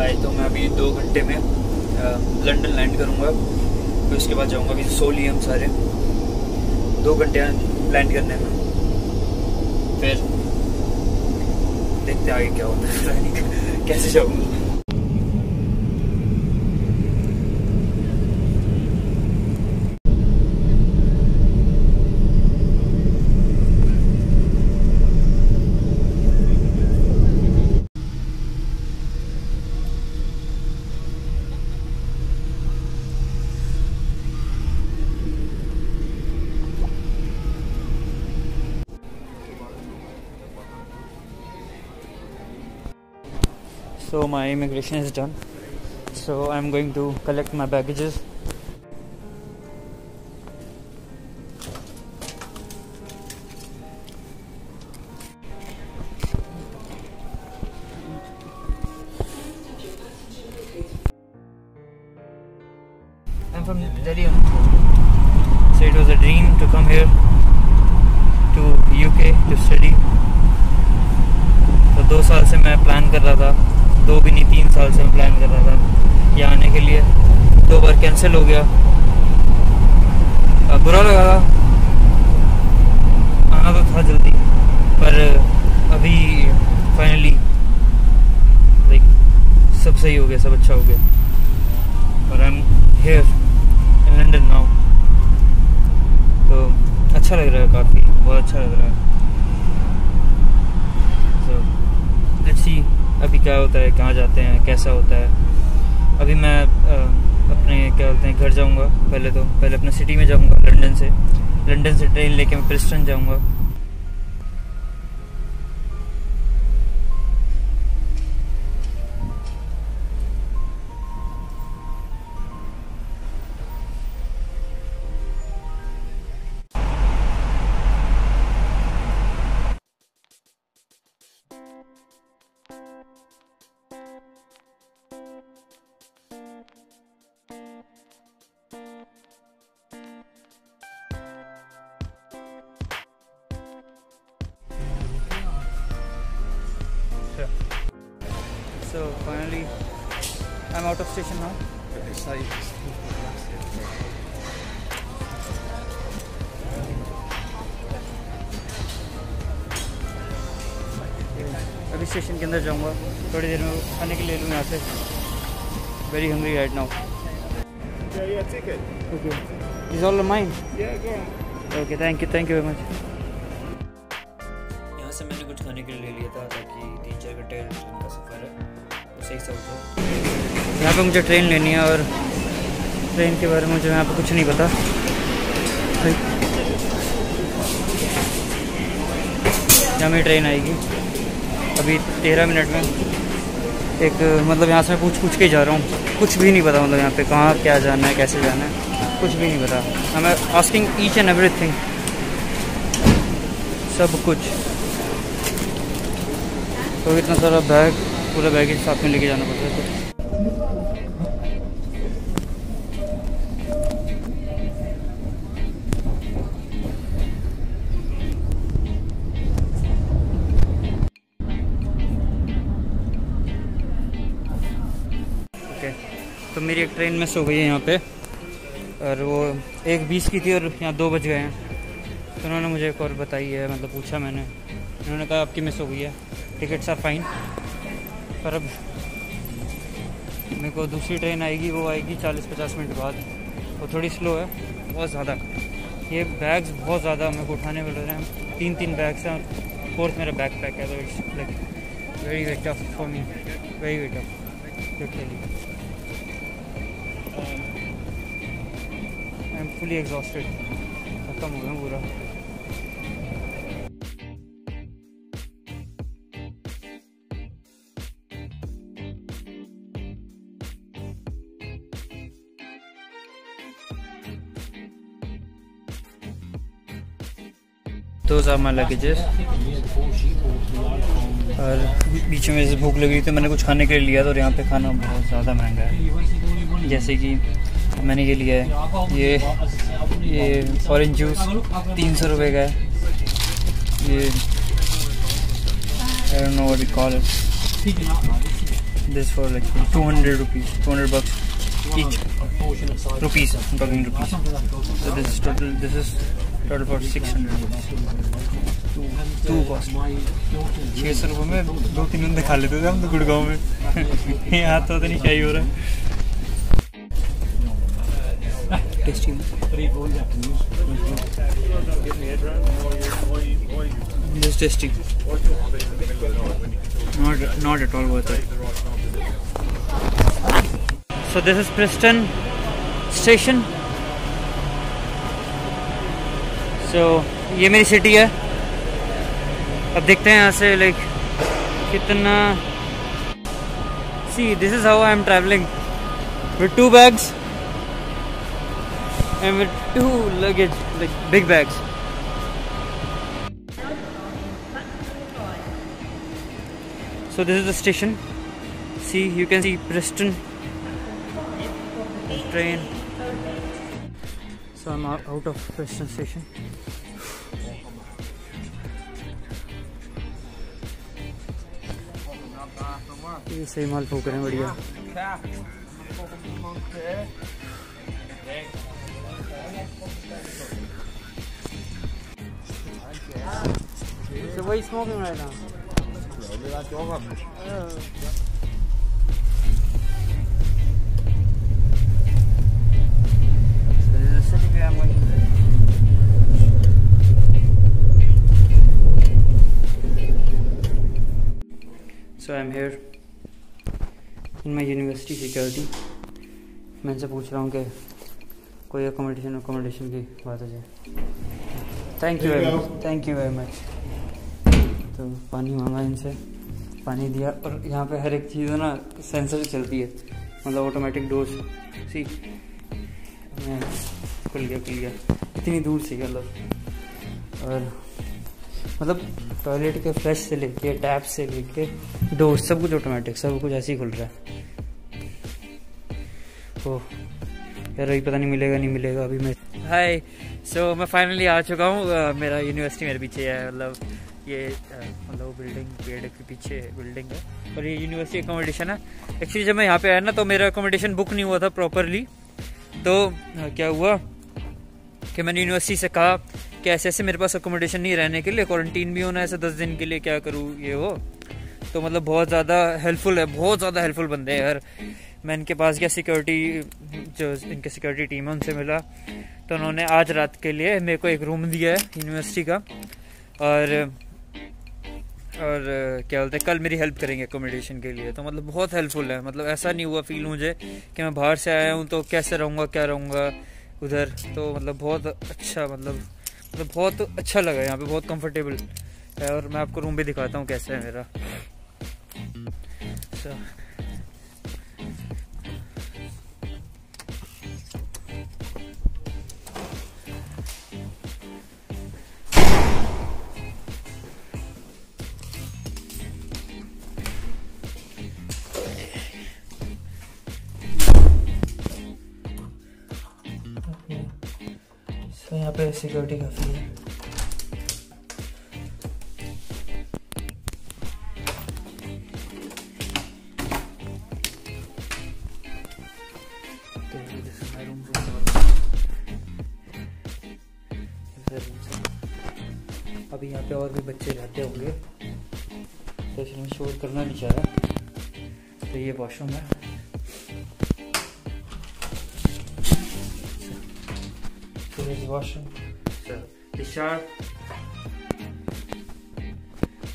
आए तो मैं अभी दो घंटे में लंदन लैंड करूँगा। फिर उसके बाद जाऊँगा अभी सो लिए हम सारे। दो घंटे लैंड करने में। फिर देखते आगे क्या होता है। कैसे जाऊँगा। My immigration is done so i'm going to collect my baggages i'm from delhi so it was a dream to come here to uk to study तो दो साल से मैं प्लान कर रहा था दो भी नहीं, तीन साल से मैं प्लान कर रहा था यहाँ आने के लिए। दो बार कैंसिल हो गया। बुरा लगा था। आना तो था जल्दी, पर अभी फाइनली लाइक सब सही हो गया, सब अच्छा हो गया। और I am here in London now तो अच्छा लग रहा है काफ़ी, बहुत अच्छा लग रहा है सो लेट्स सी अभी क्या होता है, कहाँ जाते हैं, कैसा होता है। अभी मैं अपने, क्या बोलते हैं, घर जाऊँगा, पहले तो पहले अपने सिटी में जाऊँगा लंदन से। लंदन से ट्रेन लेके मैं प्रिस्टन जाऊँगा। So finally, I'm out of station now. अभी स्टेशन के अंदर जाऊँगा। थोड़ी देर में खाने के लिए लूँ यहाँ से। Very hungry right now okay is all mine on. Okay thank you thank you very much यहाँ से मैंने कुछ खाने के लिए ले लिया था ताकि तीन चार घंटे का सफ़र है। सही यहाँ पे मुझे ट्रेन लेनी है और ट्रेन के बारे में मुझे यहाँ पे कुछ नहीं पता। यहाँ मेरी ट्रेन आएगी। अभी तेरह मिनट में एक मतलब यहाँ से मैं पूछ पूछ के जा रहा हूँ। कुछ भी नहीं पता मतलब यहाँ पे कहाँ, क्या जाना है, कैसे जाना है। कुछ भी नहीं पता। Am asking each and everything सब कुछ। तो इतना सारा बैग पूरा बैगेज साथ में लेके जाना पड़ता है तो। तो मेरी एक ट्रेन मिस हो गई है यहाँ पे, और वो एक बीस की थी और यहाँ दो बज गए हैं। तो उन्होंने मुझे एक और बताई है मतलब पूछा मैंने। उन्होंने कहा आपकी मिस हो गई है। टिकट्स आर फाइन पर अब मेरे को दूसरी ट्रेन आएगी, वो आएगी चालीस पचास मिनट बाद। वो थोड़ी स्लो है, बहुत ज़्यादा। ये बैग्स बहुत ज़्यादा मेरे को उठाने पड़ रहे हैं। तीन तीन बैग्स हैं फोर्थ मेरा बैग पैक है तो it's like very weight of for me very weight of literally I am fully exhausted खत्म हो गया पूरा। those are my luggages. और बीच में जैसे भूख लगी तो मैंने कुछ खाने के लिए लिया था और यहाँ पे खाना बहुत ज़्यादा महँगा है। जैसे कि मैंने ये लिया है, ये ये ऑरेंज जूस तीन सौ रुपये का है। ये I call this for like two hundred rupees two hundred bucks rupees rupees this is total this is total for 600 rupees to cost छः सौ रुपये में दो तीन बंदे खा लेते थे हम तो गुड़गांव में यहाँ तो पता नहीं क्या ही हो रहा है tasty this tasty not not at all worth it this so ये मेरी सिटी है अब देखते हैं यहाँ से लाइक कितना see this is how I am travelling with two bags and with two luggage like big bags So this is the station. See, you can see Preston train. So I'm out out of Preston station. ये सही माल फूक रहे हैं बढ़िया So what are you smoking right now? To So I'm here in my university, security. मैं इनसे पूछ रहा हूँ कि कोई अकोमोडेशन अकोमोडेशन की बात हो जाए thank you very much thank you very much तो पानी मांगा इनसे, पानी दिया और यहाँ पे हर एक चीज़ है ना सेंसर चलती है। मतलब ऑटोमेटिक डोज सी खुल गया खुल गया। इतनी दूर से मतलब और मतलब टॉयलेट के फ्लश से लेके टैप से लेके डोर सब कुछ ऑटोमेटिक सब कुछ ऐसे ही खुल रहा है। ओ यार अभी पता नहीं मिलेगा नहीं मिलेगा अभी मैं हाय सो so, मैं फाइनली आ चुका हूँ। अ, मेरा यूनिवर्सिटी मेरे पीछे है मतलब ये मतलब वो बिल्डिंग पेड़ के पीछे बिल्डिंग है। और ये यूनिवर्सिटी अकोमोडेशन है। एक्चुअली जब मैं यहाँ पे आया ना तो मेरा अकोमोडेशन बुक नहीं हुआ था प्रॉपरली तो क्या हुआ? कि मैंने यूनिवर्सिटी से कहा कि ऐसे ऐसे मेरे पास अकोमोडेशन नहीं रहने के लिए क्वारंटीन भी होना है ऐसे दस दिन के लिए, क्या करूँ ये वो? तो मतलब बहुत ज़्यादा हेल्पफुल है, बहुत ज़्यादा हेल्पफुल बंदे हैं यार। मैं इनके पास गया सिक्योरिटी जो इनके सिक्योरिटी टीम है, उनसे मिला। तो उन्होंने आज रात के लिए मेरे को एक रूम दिया है यूनिवर्सिटी का। और और, क्या बोलते हैं, कल मेरी हेल्प करेंगे अकोमोडेशन के लिए। तो मतलब बहुत हेल्पफुल है। मतलब ऐसा नहीं हुआ फील मुझे कि मैं बाहर से आया हूँ तो कैसे रहूँगा, क्या रहूँगा? उधर तो मतलब बहुत अच्छा मतलब मतलब बहुत अच्छा लगा यहाँ पे बहुत कंफर्टेबल है। और मैं आपको रूम भी दिखाता हूँ कैसा है मेरा। So, यहाँ पे सिक्योरिटी काफ़ी है। तो. अभी यहाँ पे और भी बच्चे रहते होंगे। तो इसलिए शोर करना नहीं चाह रहा। तो ये वॉशरूम है। The washroom. So the shower.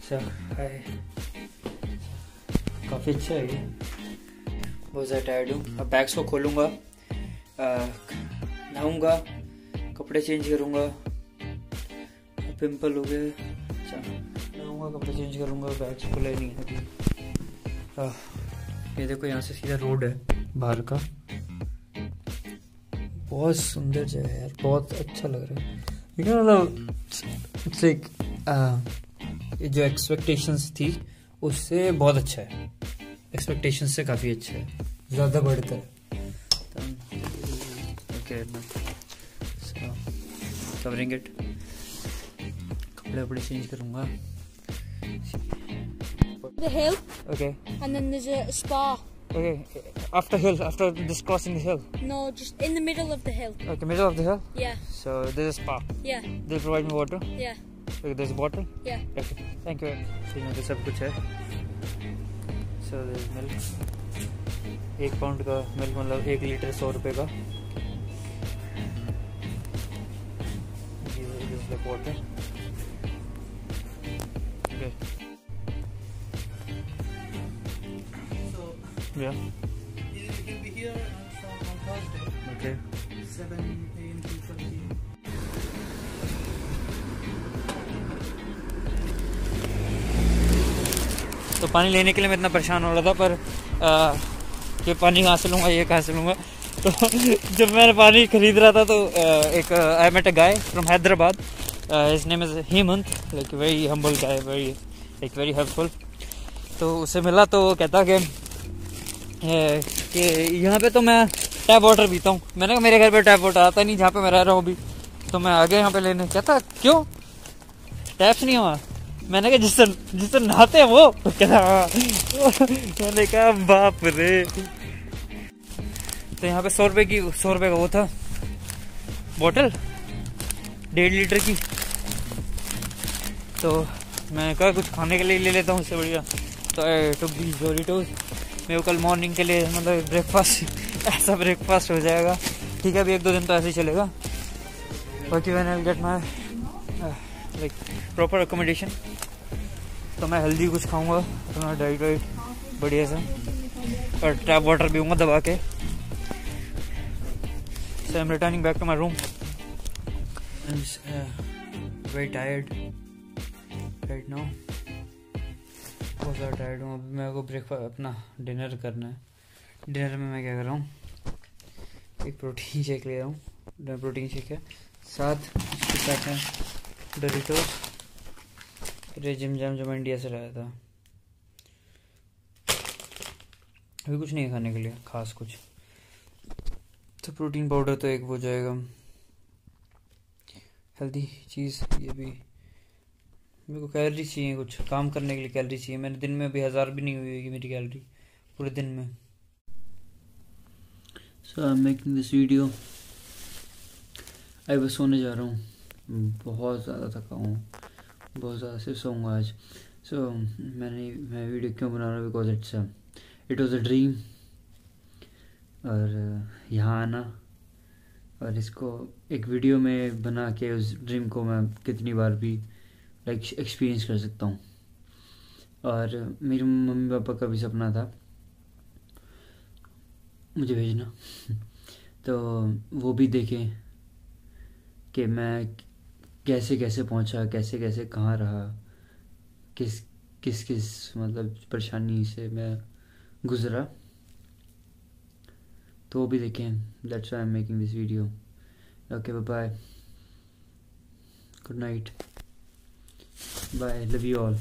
So I काफ़ी अच्छा है ये बहुत ज़्यादा टायर्ड हूँ अब बैग्स को खोलूँगा नहाऊँगा कपड़े चेंज करूँगा पिंपल हो गए अच्छा नहाऊँगा कपड़े चेंज करूँगा बैग्स खुले नहीं है ये देखो यहाँ से सीधा रोड है बाहर का बहुत सुंदर जगह है यार बहुत अच्छा लग रहा है लेकिन मतलब इट्स लाइक जो एक्सपेक्टेशंस थी उससे बहुत अच्छा है एक्सपेक्टेशंस से काफ़ी अच्छा है ज़्यादा बढ़ता है कवरिंग इट कपड़े वपड़े चेंज करूँगा The help? Okay. and then there's a, a spa. Okay. After hill, after this crossing the hill. No, just in the middle of the hill. Okay, middle of the hill. Yeah, So there's a spa. yeah, They'll provide me water. yeah, Okay, there's a bottle. yeah. Okay. Thank you. तो यहाँ पे सब कुछ है. So there's milk. एक pound का milk मतलब एक लीटर सौ रुपए का. ये this is like water. Okay. Yeah. Can be here on, on Thursday, Okay. 7 a.m. to 7 p.m. तो पानी लेने के लिए मैं इतना परेशान हो रहा था पर आ, ये पानी कहाँ से लूँगा ये कहाँ से लूँगा तो जब मैंने पानी खरीद रहा था तो आ, एक I met a guy from Hyderabad his name is Hemant like very humble guy very like very helpful तो उसे मिला तो वो कहता कि कि यहाँ पे तो मैं टैप वाटर पीता हूँ। मैंने कहा, मेरे घर पे टैप वाटर आता नहीं, जहाँ पे मैं रह रहा हूँ अभी। तो मैं आ गया यहाँ पे लेने। कहता, क्यों? टैप्स नहीं हुआ? मैंने कहा जिससे जिससे नहाते हैं वो। कहता हाँ। मैंने कहा, बाप रे! तो यहाँ पे सौ रुपए की, सौ रुपये का वो था। बॉटल डेढ़ लीटर की। तो मैंने कहा, कुछ खाने के लिए ले लेता हूँ, इससे बढ़िया। तो आई टुक दीज डोरिटोज मेरे कल मॉर्निंग के लिए मतलब ब्रेकफास्ट ऐसा ब्रेकफास्ट हो जाएगा। ठीक है, अभी एक दो दिन तो ऐसे ही चलेगा। बाकी when get my like proper accommodation तो मैं हेल्दी कुछ खाऊँगा, अपना डाइट वाइट बढ़िया सा। और टैप वाटर पीऊँगा दबा के। So I am returning back to my room very tired right now बहुत ज़्यादा टायर्ड हूँ। अभी मेरे को ब्रेकफास्ट अपना डिनर करना है। डिनर में मैं क्या कर रहा हूँ? एक प्रोटीन शेक ले रहा हूँ। प्रोटीन शेक है। साथ साथ है डोरिटोस अरे जिम जैम जो मैं इंडिया से लाया था। अभी कुछ नहीं है खाने के लिए, खास कुछ। तो प्रोटीन पाउडर तो एक वो जाएगा। हेल्दी चीज़ ये भी। मेरे को कैलरी चाहिए कुछ काम करने के लिए कैलरी चाहिए। मैंने दिन में अभी हज़ार भी नहीं हुई होगी मेरी कैलरी पूरे दिन में। So I am making this video I बस सोने जा रहा हूँ। बहुत ज़्यादा थका हूँ। बहुत ज़्यादा सिर्फ़ सोऊँगा आज। सो so, मैंने मैं वीडियो क्यों बना रहा हूँ? Because it's it was a dream और यहाँ आना। और इसको एक वीडियो में बना के उस ड्रीम को मैं कितनी बार भी लाइक एक्सपीरियंस कर सकता हूँ। और मेरे मम्मी पापा का भी सपना था मुझे भेजना। तो वो भी देखें कि मैं कैसे कैसे पहुँचा कैसे कैसे कहाँ रहा, किस किस किस मतलब परेशानी से मैं गुज़रा। तो वो भी देखें that's I am making this video okay bye good night bye love you all